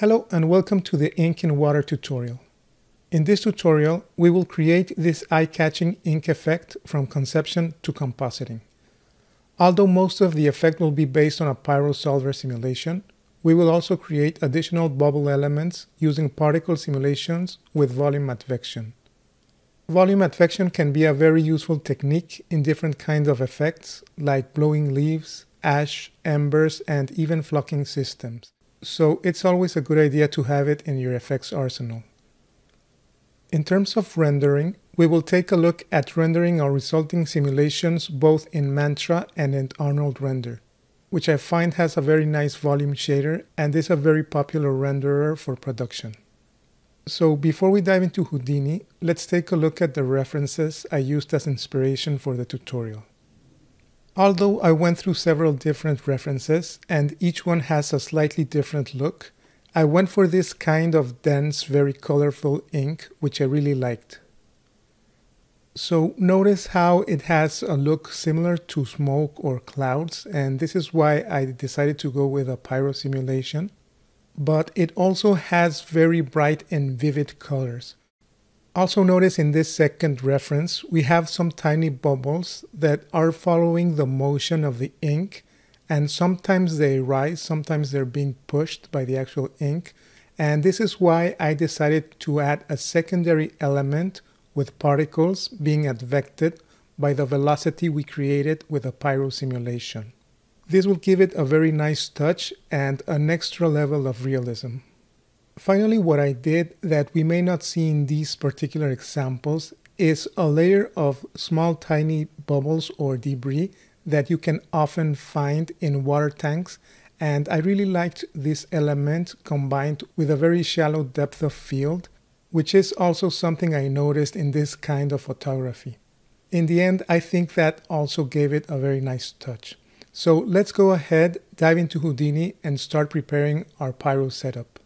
Hello and welcome to the Ink and Water tutorial. In this tutorial, we will create this eye-catching ink effect from conception to compositing. Although most of the effect will be based on a pyrosolver simulation, we will also create additional bubble elements using particle simulations with volume advection. Volume advection can be a very useful technique in different kinds of effects like blowing leaves, ash, embers, and even flocking systems so it's always a good idea to have it in your effects arsenal. In terms of rendering, we will take a look at rendering our resulting simulations both in Mantra and in Arnold Render, which I find has a very nice volume shader and is a very popular renderer for production. So before we dive into Houdini, let's take a look at the references I used as inspiration for the tutorial. Although I went through several different references and each one has a slightly different look, I went for this kind of dense, very colorful ink, which I really liked. So notice how it has a look similar to smoke or clouds, and this is why I decided to go with a pyro simulation. But it also has very bright and vivid colors. Also notice in this second reference, we have some tiny bubbles that are following the motion of the ink and sometimes they rise, sometimes they're being pushed by the actual ink. And this is why I decided to add a secondary element with particles being advected by the velocity we created with a pyro simulation. This will give it a very nice touch and an extra level of realism. Finally, what I did that we may not see in these particular examples is a layer of small tiny bubbles or debris that you can often find in water tanks and I really liked this element combined with a very shallow depth of field which is also something I noticed in this kind of photography. In the end, I think that also gave it a very nice touch. So let's go ahead, dive into Houdini and start preparing our pyro setup.